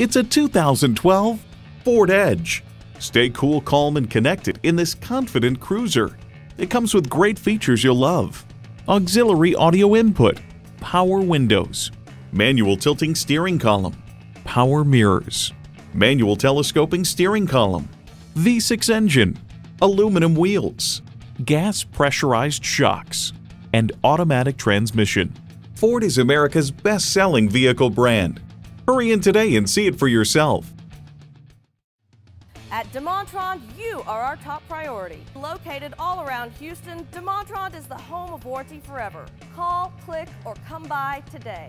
It's a 2012 Ford Edge. Stay cool, calm, and connected in this confident cruiser. It comes with great features you'll love. Auxiliary audio input, power windows, manual tilting steering column, power mirrors, manual telescoping steering column, V6 engine, aluminum wheels, gas pressurized shocks, and automatic transmission. Ford is America's best-selling vehicle brand. Hurry in today and see it for yourself. At DeMontrond, you are our top priority. Located all around Houston, DeMontrond is the home of warranty forever. Call, click, or come by today.